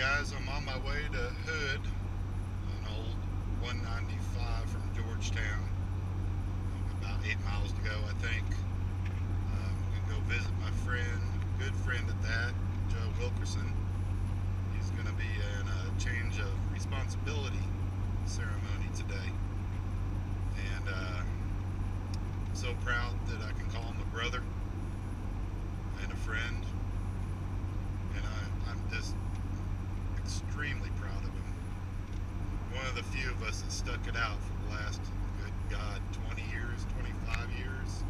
guys, I'm on my way to Hood, an old 195 from Georgetown. About eight miles to go, I think. Um, I'm gonna go visit my friend, good friend at that, Joe Wilkerson. He's gonna be in a change of responsibility ceremony today, and uh, I'm so proud that I can call him a brother and a friend, and I, I'm just extremely proud of him. One of the few of us that stuck it out for the last, good God, 20 years, 25 years.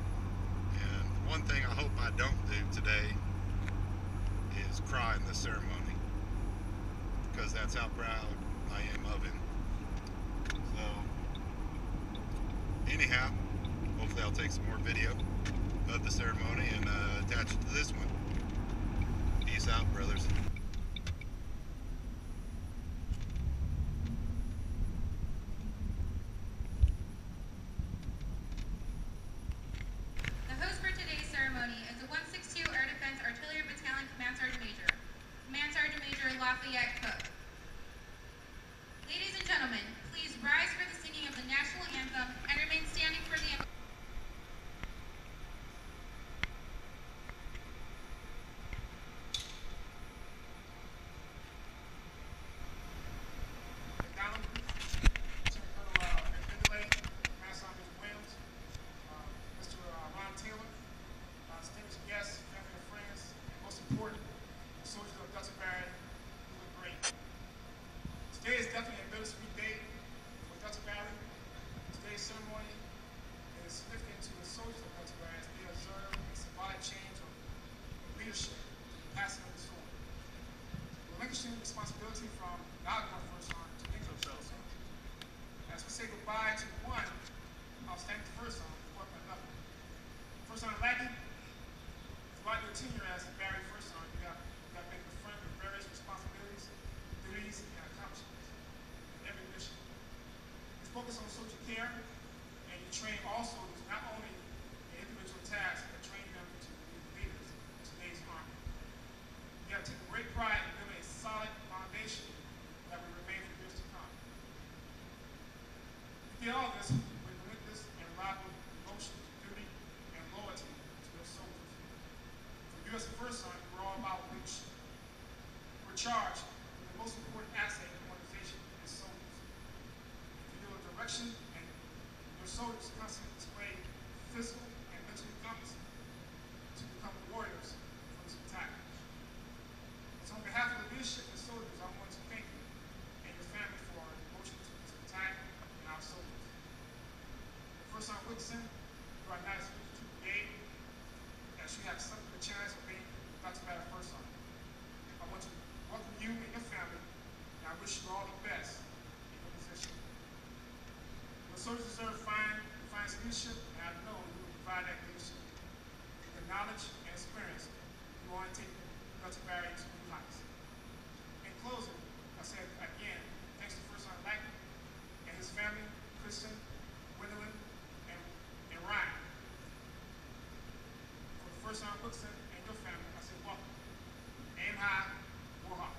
And one thing I hope I don't do today is cry in the ceremony because that's how proud I am of him. So, anyhow, hopefully I'll take some more video of the ceremony and uh, attach it to this one. Peace out, brothers. The host for today's ceremony is the 162 Air Defense Artillery Battalion Command Sergeant Major, Command Sergeant Major Lafayette Cook. Ladies and gentlemen, please rise for the singing of the national anthem and remain standing for the. McDonald, Lieutenant Colonel uh, Finlay, Master Sergeant Williams, uh, Mr. uh, Ron Taylor, uh, distinguished guests, family and friends, and most important, soldiers of Delta Battery, who look great. Today is definitely a bittersweet day for Delta Valley. Today's ceremony is significant to the soldiers of Delta Valley as they observe a symbolic change of leadership, passing of the sword relinquishing responsibility from not one first sergeant to English first sergeant. Goodbye to one outstanding first sergeant, we welcome another. First sergeant Lackey, throughout your tenure as a Battery first sergeant, you have, you have been confronted with various responsibilities, duties, and accomplishments in every mission. You focus on social care, and you train all soldiers not only in individual tasks, but train them to be leaders in today's army. You have taken great pride in building a solid foundation that will remain for years to come. You all this with relentless and reliable devotion to duty and loyalty to your soldiers. For you as a first sergeant, we're all about leadership. We're charged with the most important asset in the organization is soldiers. If For your direction and your soldiers constantly display physical and mental competency to become warriors for this battalion. So on behalf of the leadership and soldiers, I want to thank you and your family for our devotion to this battalion and our soldiers. You are not exclusive to brigade, as you have accepted the challenge of being Dr. Matter First Sergeant. I want to welcome you and your family, and I wish you all the best in your position. Your soldiers deserve fine, fine leadership, and I know you will provide that leadership with the knowledge and experience you want to take Dr. Barry to new heights. In closing, I said again, thanks to First Sergeant Lackey and his family, Kristen, Gwendolyn, and, and Ryan. For the First Sergeant Wilkerson and your family, I say welcome. Aim high, Warhawk.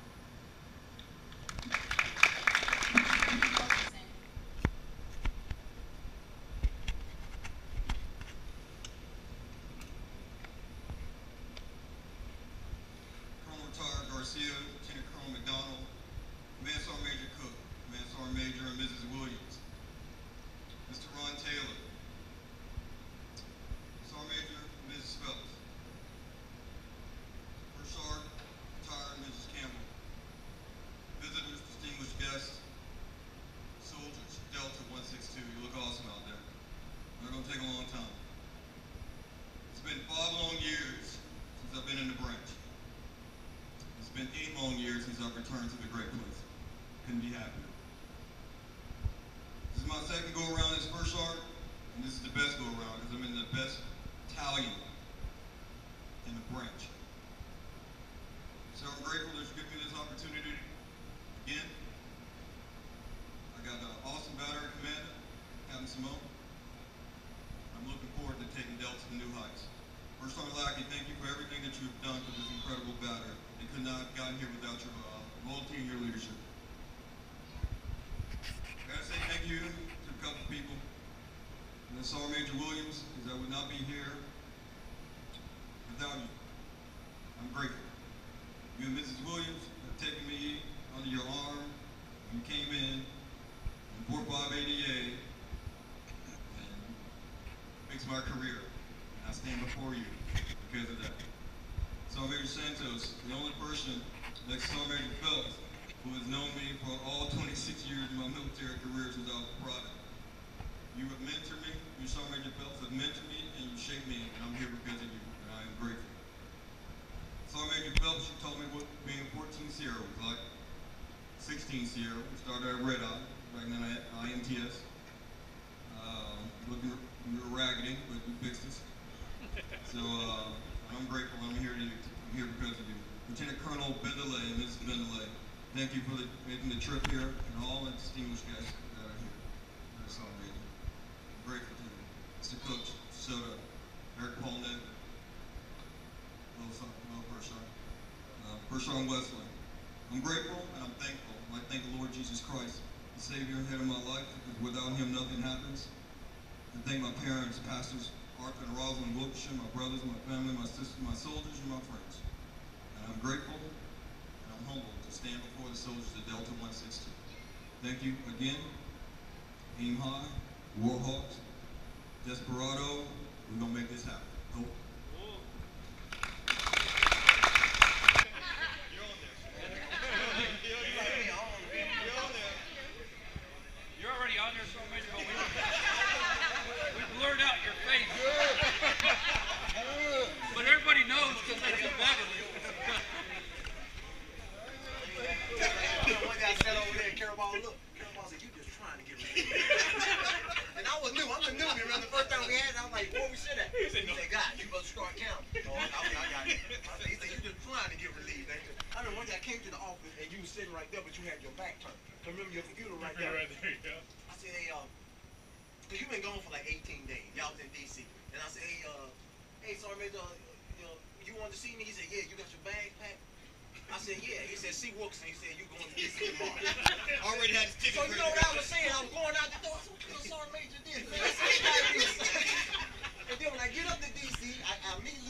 Wilkerson. Colonel Retired Garcia, Lieutenant Colonel McDonald, Command Sergeant Major Cook, Command Sergeant Major and Mrs. Williams, Mr. Ron Taylor, Sergeant Major and Mrs. Phelps, First Sergeant Retired Mrs. Campbell, visitors, distinguished guests, soldiers, Delta 162, you look awesome out there. They're gonna take a long time. It's been five long years since I've been in the branch. It's been eight long years since I've to. Couldn't be happier. This is my second go around this first sergeant, and this is the best go around because I'm in the best battalion in the branch. So I'm grateful that you give me this opportunity again. I got an awesome battery commander, Captain Simone. I'm looking forward to taking Delta to new heights. First Sergeant Lackey, thank you for everything that you've done for this incredible battery. It could not have gotten here without your uh, loyalty, and your leadership. I gotta say thank you to a couple people. And then Sergeant Major Williams, because I would not be here without you. I'm grateful. You and Mrs. Williams have taken me under your arm when you came in in Fort Bob ADA and fixed my career. And I stand before you because of that. Sergeant Major Santos, the only person next to Sergeant Major Phelps who has known me for all 26 years of my military career since I was a private. You have mentored me, you Sergeant Major Phelps have mentored me, and you shaped me, and I'm here because of you, and I am grateful. Sergeant Major Phelps, you told me what being 14 Sierra was like. 16 Sierra, we started at Redeye, then I had IMTS. Looking, we were raggedy, but we fixed us. So, uh, I'm grateful, I'm here to, I'm here because of you. Lieutenant Colonel Bendelay and Mrs. Bendelay, thank you for the, making the trip here, and all the distinguished guests that are here. That's all I'm Grateful to you. Mr. Coach, Soda, Eric Polnick, Will Son, Will Pershon, uh, Wesley. I'm grateful and I'm thankful. I thank the Lord Jesus Christ, the Savior and head of my life, because without him nothing happens. I thank my parents, pastors, Arthur and Rosalind Wiltshire, my brothers, my family, my sisters, my soldiers, and my friends. And I'm grateful and I'm humbled to stand before the soldiers of Delta 162. Thank you again. Aim high, Warhawks, Desperado, we're gonna make this happen. You're already on there so much, but we, we blurred out your face. but everybody knows because that's in Beverly. One guy sat over there and Carabao looked. Carabao said, you just trying to get me. and I was new. I'm a newbie. Remember the first time we had it, I was like, where we sit at? He said, God, you must start counting. Oh, I, I got it. I said, he said, you just trying to get relieved. ain't you?" I remember one guy came to the office and you was sitting right there, but you had your back turned. I remember your computer right there. Right there, yeah. I said, hey, um, cause you been gone for like 18 days. Y'all was in DC. And I said, hey, uh, hey, sorry, Major, uh, you, know, you wanted to see me? He said, yeah, you got your bag packed? I said, yeah. He said, see Wilson. He said, you going to DC tomorrow. Already had his ticket. so you know what I was saying? I was going out the door. I said, what kind of Sergeant Major man? I said, and then when I get up to DC, I, I meet Lieutenant